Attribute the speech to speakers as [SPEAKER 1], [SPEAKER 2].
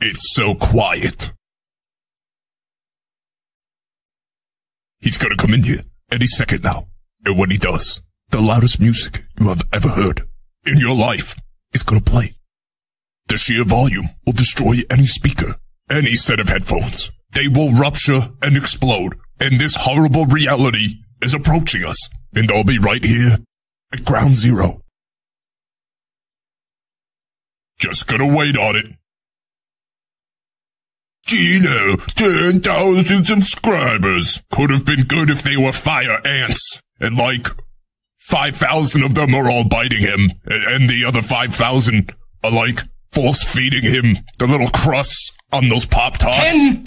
[SPEAKER 1] It's so quiet. He's gonna come in here any second now. And when he does, the loudest music you have ever heard in your life is gonna play. The sheer volume will destroy any speaker, any set of headphones. They will rupture and explode, and this horrible reality is approaching us. And I'll be right here at ground zero. Just gonna wait on it. Gino, 10,000 subscribers. Could have been good if they were fire ants. And like, 5,000 of them are all biting him. And the other 5,000 are like, force feeding him the little crusts on those Pop Tarts.
[SPEAKER 2] 10,000